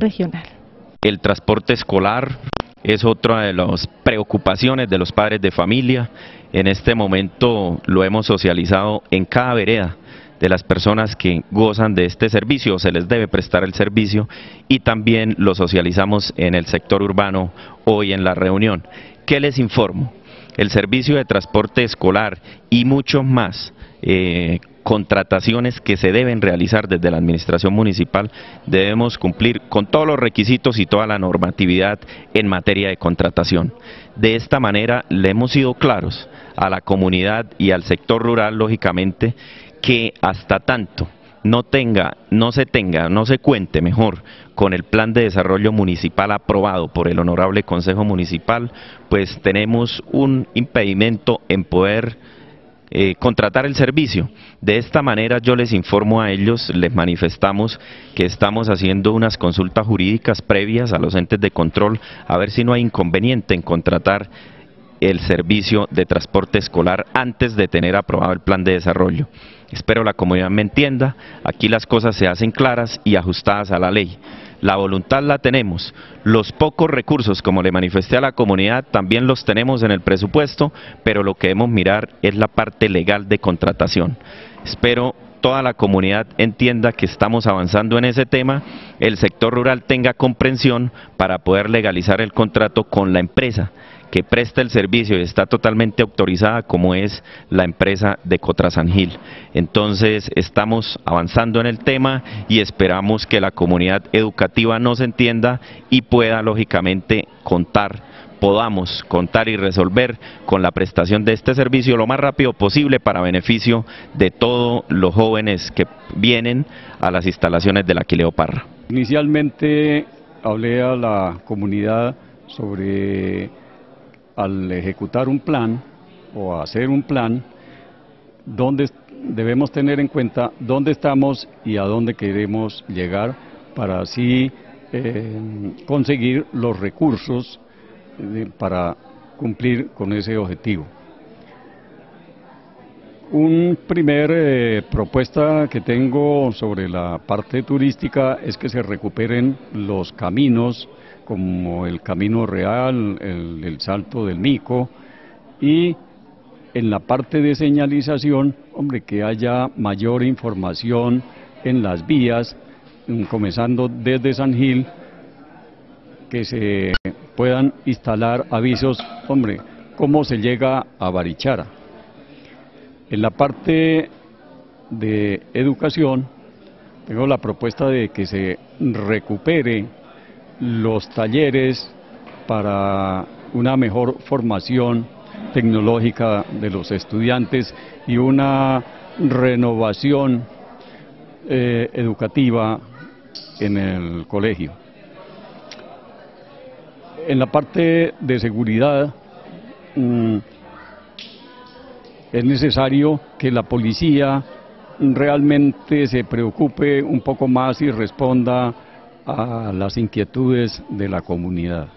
regional. El transporte escolar es otra de las preocupaciones de los padres de familia. En este momento lo hemos socializado en cada vereda de las personas que gozan de este servicio, se les debe prestar el servicio y también lo socializamos en el sector urbano hoy en la reunión. ¿Qué les informo? El servicio de transporte escolar y mucho más eh, contrataciones que se deben realizar desde la administración municipal, debemos cumplir con todos los requisitos y toda la normatividad en materia de contratación. De esta manera le hemos sido claros a la comunidad y al sector rural, lógicamente, que hasta tanto no tenga, no se tenga, no se cuente mejor con el plan de desarrollo municipal aprobado por el honorable Consejo Municipal, pues tenemos un impedimento en poder eh, contratar el servicio. De esta manera yo les informo a ellos, les manifestamos que estamos haciendo unas consultas jurídicas previas a los entes de control a ver si no hay inconveniente en contratar el servicio de transporte escolar antes de tener aprobado el plan de desarrollo. Espero la comunidad me entienda, aquí las cosas se hacen claras y ajustadas a la ley. La voluntad la tenemos, los pocos recursos, como le manifesté a la comunidad, también los tenemos en el presupuesto, pero lo que debemos mirar es la parte legal de contratación. Espero toda la comunidad entienda que estamos avanzando en ese tema, el sector rural tenga comprensión para poder legalizar el contrato con la empresa que presta el servicio y está totalmente autorizada como es la empresa de Cotrasangil. Entonces estamos avanzando en el tema y esperamos que la comunidad educativa nos entienda y pueda lógicamente contar podamos contar y resolver con la prestación de este servicio lo más rápido posible para beneficio de todos los jóvenes que vienen a las instalaciones de la Quileo Parra. Inicialmente hablé a la comunidad sobre al ejecutar un plan o hacer un plan, donde debemos tener en cuenta dónde estamos y a dónde queremos llegar para así eh, conseguir los recursos eh, para cumplir con ese objetivo. Un primer eh, propuesta que tengo sobre la parte turística es que se recuperen los caminos como el Camino Real, el, Salto del Mico y en la parte de señalización, hombre, que haya mayor información en las vías, mm, comenzando desde San Gil, que se puedan instalar avisos, hombre, cómo se llega a Barichara. En la parte de educación, tengo la propuesta de que se recupere los talleres para una mejor formación tecnológica de los estudiantes y una renovación eh, educativa en el colegio. En la parte de seguridad mm, es necesario que la policía realmente se preocupe un poco más y responda a las inquietudes de la comunidad.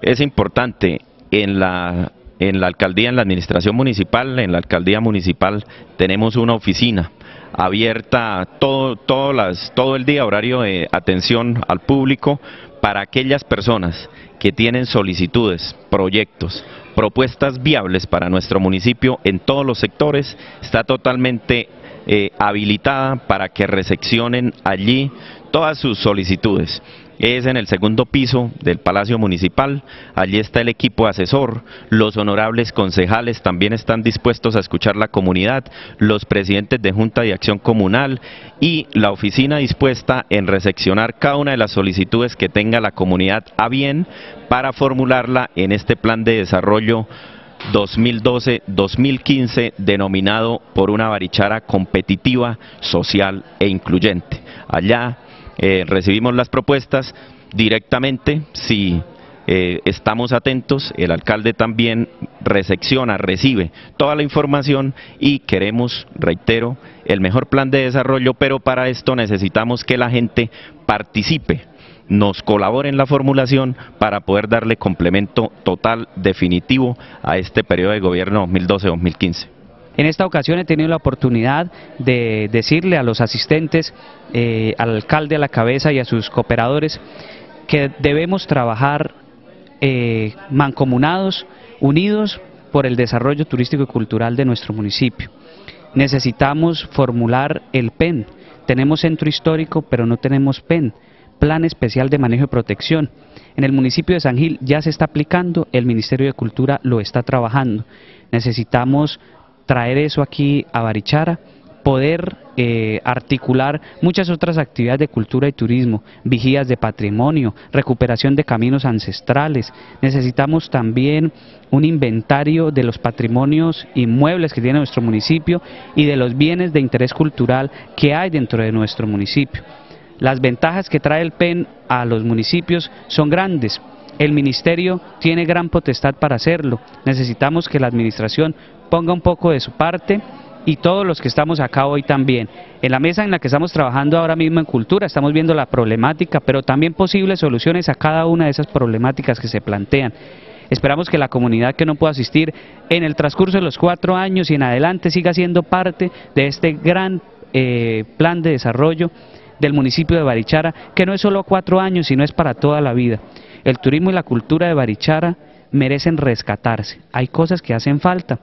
Es importante en la en la alcaldía, en la administración municipal, en la alcaldía municipal tenemos una oficina abierta todo, todo, las, todo el día, horario de atención al público para aquellas personas que tienen solicitudes, proyectos, propuestas viables para nuestro municipio en todos los sectores, está totalmente eh, habilitada para que recepcionen allí todas sus solicitudes. Es en el segundo piso del Palacio Municipal, allí está el equipo asesor, los honorables concejales también están dispuestos a escuchar la comunidad, los presidentes de Junta de Acción Comunal y la oficina dispuesta en recepcionar cada una de las solicitudes que tenga la comunidad a bien para formularla en este plan de desarrollo 2012-2015 denominado por una barichara competitiva, social e incluyente. Allá eh, recibimos las propuestas directamente, si eh, estamos atentos, el alcalde también recepciona, recibe toda la información y queremos, reitero, el mejor plan de desarrollo, pero para esto necesitamos que la gente participe nos colabore en la formulación para poder darle complemento total, definitivo a este periodo de gobierno 2012-2015. En esta ocasión he tenido la oportunidad de decirle a los asistentes, eh, al alcalde a la cabeza y a sus cooperadores que debemos trabajar eh, mancomunados, unidos por el desarrollo turístico y cultural de nuestro municipio. Necesitamos formular el PEN. Tenemos centro histórico, pero no tenemos PEN, Plan Especial de Manejo y Protección. En el municipio de San Gil ya se está aplicando, el Ministerio de Cultura lo está trabajando. Necesitamos traer eso aquí a Barichara poder eh, articular muchas otras actividades de cultura y turismo, vigías de patrimonio, recuperación de caminos ancestrales. Necesitamos también un inventario de los patrimonios inmuebles que tiene nuestro municipio y de los bienes de interés cultural que hay dentro de nuestro municipio. Las ventajas que trae el PEN a los municipios son grandes. El ministerio tiene gran potestad para hacerlo. Necesitamos que la administración ponga un poco de su parte y todos los que estamos acá hoy también. En la mesa en la que estamos trabajando ahora mismo en cultura estamos viendo la problemática, pero también posibles soluciones a cada una de esas problemáticas que se plantean. Esperamos que la comunidad que no pueda asistir en el transcurso de los cuatro años y en adelante siga siendo parte de este gran eh, plan de desarrollo del municipio de Barichara, que no es solo cuatro años, sino es para toda la vida. El turismo y la cultura de Barichara merecen rescatarse. Hay cosas que hacen falta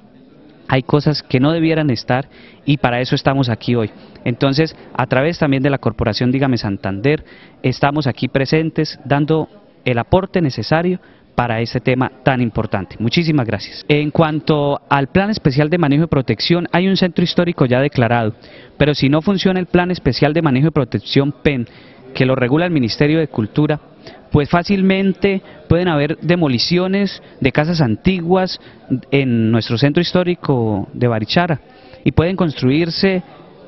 hay cosas que no debieran estar y para eso estamos aquí hoy. Entonces, a través también de la Corporación Dígame Santander, estamos aquí presentes dando el aporte necesario para ese tema tan importante. Muchísimas gracias. En cuanto al Plan Especial de Manejo y Protección, hay un centro histórico ya declarado, pero si no funciona el Plan Especial de Manejo y Protección PEN, que lo regula el Ministerio de Cultura, pues fácilmente pueden haber demoliciones de casas antiguas en nuestro centro histórico de Barichara y pueden construirse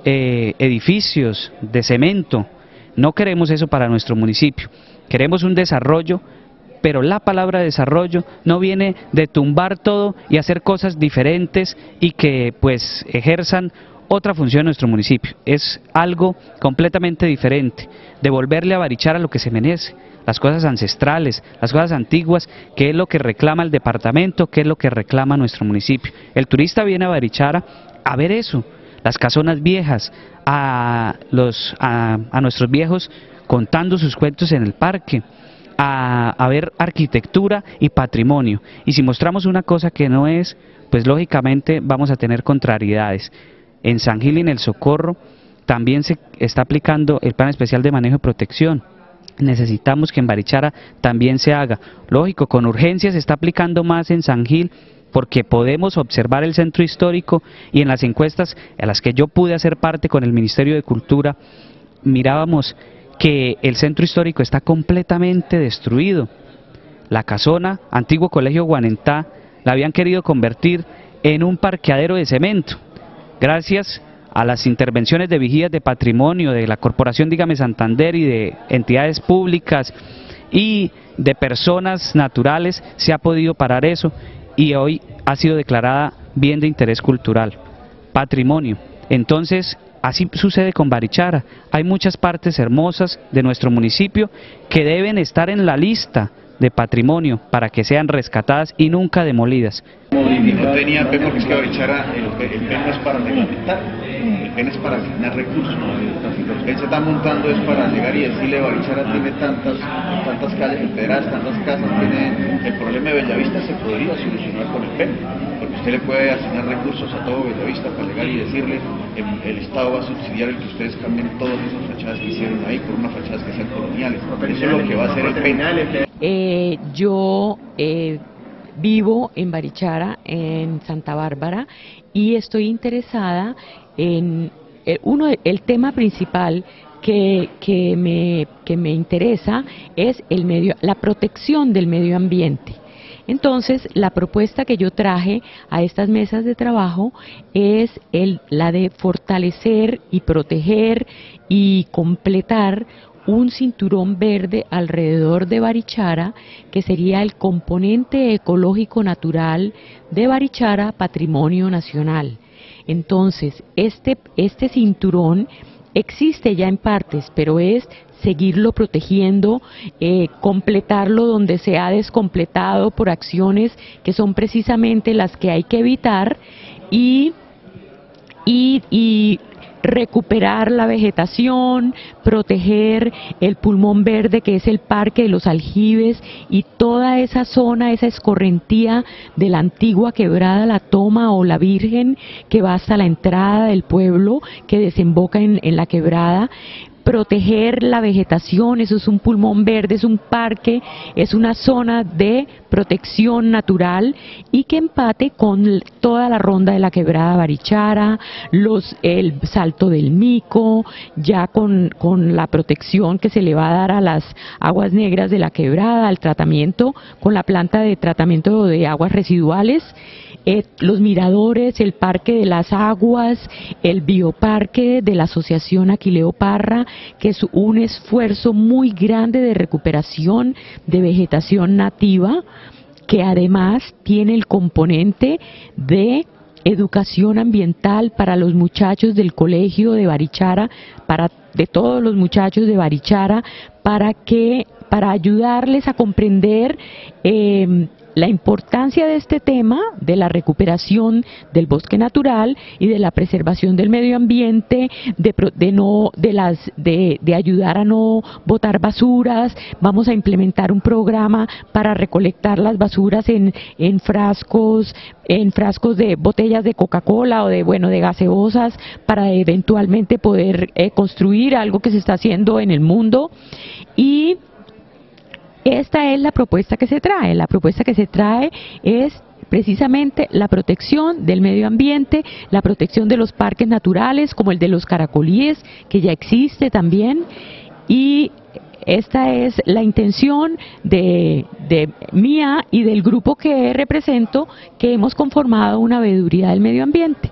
eh, edificios de cemento. No queremos eso para nuestro municipio, queremos un desarrollo, pero la palabra desarrollo no viene de tumbar todo y hacer cosas diferentes y que pues ejerzan otra función en nuestro municipio. Es algo completamente diferente, devolverle a Barichara lo que se merece, las cosas ancestrales, las cosas antiguas, que es lo que reclama el departamento, que es lo que reclama nuestro municipio. El turista viene a Barichara a ver eso, las casonas viejas, a, los, a, nuestros viejos contando sus cuentos en el parque, a, a, ver arquitectura y patrimonio. Y si mostramos una cosa que no es, pues lógicamente vamos a tener contrariedades. En San Gil y en el Socorro también se está aplicando el plan especial de manejo y protección. Necesitamos que en Barichara también se haga. Lógico, con urgencia se está aplicando más en San Gil porque podemos observar el centro histórico y en las encuestas a las que yo pude hacer parte con el Ministerio de Cultura, mirábamos que el centro histórico está completamente destruido. La casona, antiguo colegio Guanentá, la habían querido convertir en un parqueadero de cemento gracias a las intervenciones de vigías de patrimonio de la Corporación Dígame Santander y de entidades públicas y de personas naturales, se ha podido parar eso y hoy ha sido declarada bien de interés cultural, patrimonio. Entonces, así sucede con Barichara. Hay muchas partes hermosas de nuestro municipio que deben estar en la lista de patrimonio para que sean rescatadas y nunca demolidas. No tenía PEN porque es que el, el PEN no es para reglamentar, el PEN es para asignar recursos. Lo que él se está montando es para llegar y decirle Barichara tiene tantas, tantas calles empedradas, tantas casas, tiene el problema de Bellavista se podría solucionar con el PEN, porque usted le puede asignar recursos a todo Bellavista para llegar y decirle el, Estado va a subsidiar el que ustedes cambien todas esas fachadas que hicieron ahí por unas fachadas que sean coloniales. Eso es lo que va a hacer el PEN. Eh, yo eh, vivo en Barichara, en Santa Bárbara, y estoy interesada en eh, uno, el tema principal que, que, me, que me interesa es el medio, la protección del medio ambiente. Entonces, la propuesta que yo traje a estas mesas de trabajo es el, la de fortalecer y proteger y completar un cinturón verde alrededor de Barichara, que sería el componente ecológico natural de Barichara, patrimonio nacional. Entonces, este, este cinturón existe ya en partes, pero es seguirlo protegiendo, eh, completarlo donde se ha descompletado por acciones que son precisamente las que hay que evitar y y, recuperar la vegetación, proteger el pulmón verde que es el parque de los aljibes y toda esa zona, esa escorrentía de la antigua quebrada La Toma o La Virgen que va hasta la entrada del pueblo que desemboca en, en la quebrada proteger la vegetación, eso es un pulmón verde, es un parque, es una zona de protección natural y que empate con toda la ronda de la quebrada Barichara, los, el salto del mico, ya con, con la protección que se le va a dar a las aguas negras de la quebrada, al tratamiento con la planta de tratamiento de aguas residuales eh, los miradores, el Parque de las Aguas, el Bioparque de la Asociación Aquileo Parra, que es un esfuerzo muy grande de recuperación de vegetación nativa, que además tiene el componente de educación ambiental para los muchachos del colegio de Barichara, para de todos los muchachos de Barichara, para que para ayudarles a comprender eh, la importancia de este tema, de la recuperación del bosque natural y de la preservación del medio ambiente, de, no, de, las, de, ayudar a no botar basuras, vamos a implementar un programa para recolectar las basuras en, en frascos, en frascos de botellas de Coca-Cola o de bueno de gaseosas para eventualmente poder eh, construir algo que se está haciendo en el mundo. Y esta es la propuesta que se trae. La propuesta que se trae es precisamente la protección del medio ambiente, la protección de los parques naturales como el de los caracolíes, que ya existe también, y esta es la intención de, de, mía y del grupo que represento, que hemos conformado una veeduría del medio ambiente.